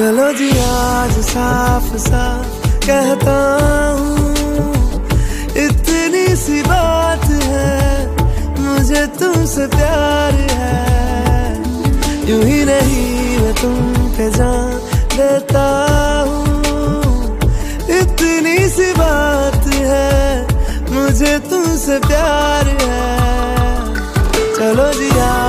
चलो जी आज साफ़ साफ़ कहता हूँ, इतनी सी बात है, मुझे तुमसे प्यार है। यूँ ही नहीं मैं तुम पे जान देता हूँ, इतनी सी बात है, मुझे तुमसे प्यार है। चलो जी आज